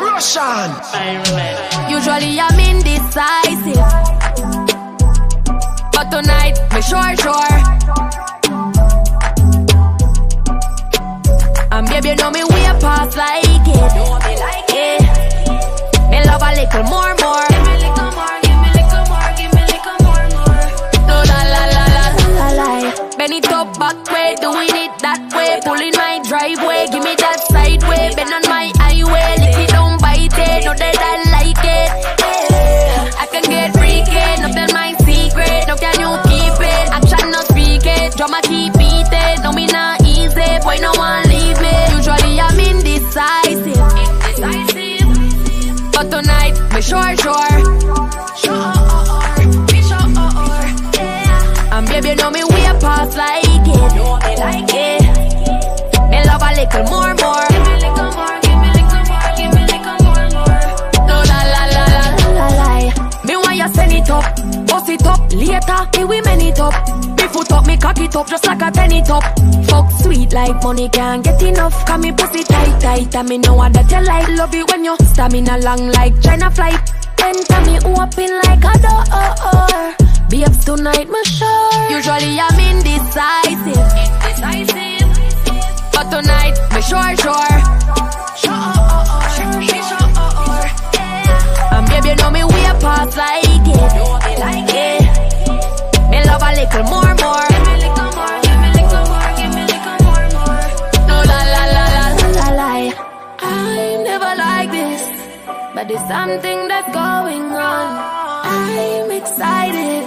Russian. Usually I'm indecisive. But tonight, me sure, sure. And baby, you know me way past like it. sure, sure Later, here we many it up. Me foot up, me cock it up just like a tenny top. Fuck sweet like money can't get enough. Come me pussy tight, tight. I me know that you like. Love it when you stamina long like China flight. Enter me open like a door. Be up tonight, my sure. Usually I'm indecisive. Indecisive. But tonight, my sure, sure. but there's something that's going on. I'm excited.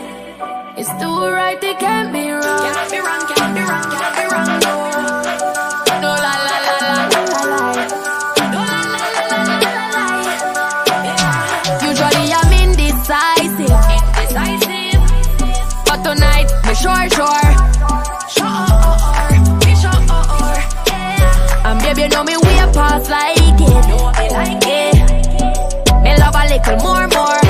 It's too right, they can't be wrong. Can't be wrong, can't be wrong, can't be wrong. No. No. Usually I'm indecisive, indecisive, but tonight I'm sure, sure. Sure, sure, Yeah. And baby, you know me way past life. l'école, more, more.